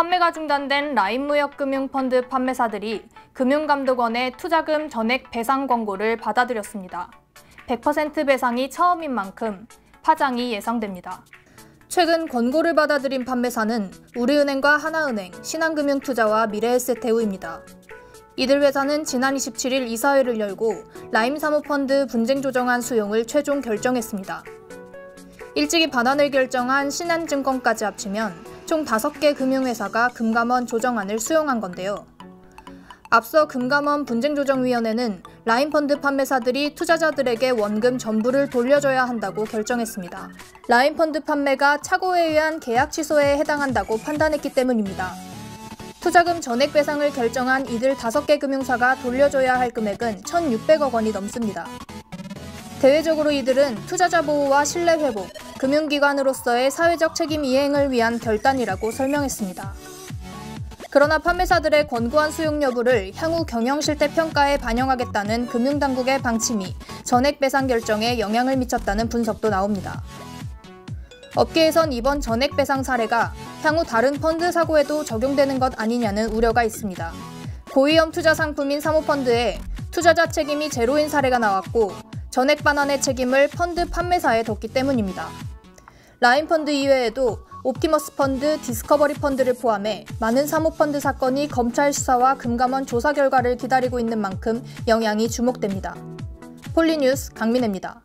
판매가 중단된 라인무역금융펀드 판매사들이 금융감독원의 투자금 전액 배상 권고를 받아들였습니다. 100% 배상이 처음인 만큼 파장이 예상됩니다. 최근 권고를 받아들인 판매사는 우리은행과 하나은행, 신한금융투자와 미래에셋대우입니다. 이들 회사는 지난 27일 이사회를 열고 라임 사모펀드 분쟁 조정안 수용을 최종 결정했습니다. 일찍이 반환을 결정한 신한증권까지 합치면 총 5개 금융회사가 금감원 조정안을 수용한 건데요. 앞서 금감원 분쟁조정위원회는 라임펀드 판매사들이 투자자들에게 원금 전부를 돌려줘야 한다고 결정했습니다. 라임펀드 판매가 착오에 의한 계약 취소에 해당한다고 판단했기 때문입니다. 투자금 전액 배상을 결정한 이들 5개 금융사가 돌려줘야 할 금액은 1,600억 원이 넘습니다. 대외적으로 이들은 투자자 보호와 신뢰 회복, 금융기관으로서의 사회적 책임 이행을 위한 결단이라고 설명했습니다. 그러나 판매사들의 권고한 수용 여부를 향후 경영 실태 평가에 반영하겠다는 금융당국의 방침이 전액 배상 결정에 영향을 미쳤다는 분석도 나옵니다. 업계에선 이번 전액 배상 사례가 향후 다른 펀드 사고에도 적용되는 것 아니냐는 우려가 있습니다. 고위험 투자 상품인 사모펀드에 투자자 책임이 제로인 사례가 나왔고 전액 반환의 책임을 펀드 판매사에 뒀기 때문입니다. 라임 펀드 이외에도 옵티머스 펀드, 디스커버리 펀드를 포함해 많은 사모펀드 사건이 검찰 수사와 금감원 조사 결과를 기다리고 있는 만큼 영향이 주목됩니다. 폴리뉴스 강민혜입니다.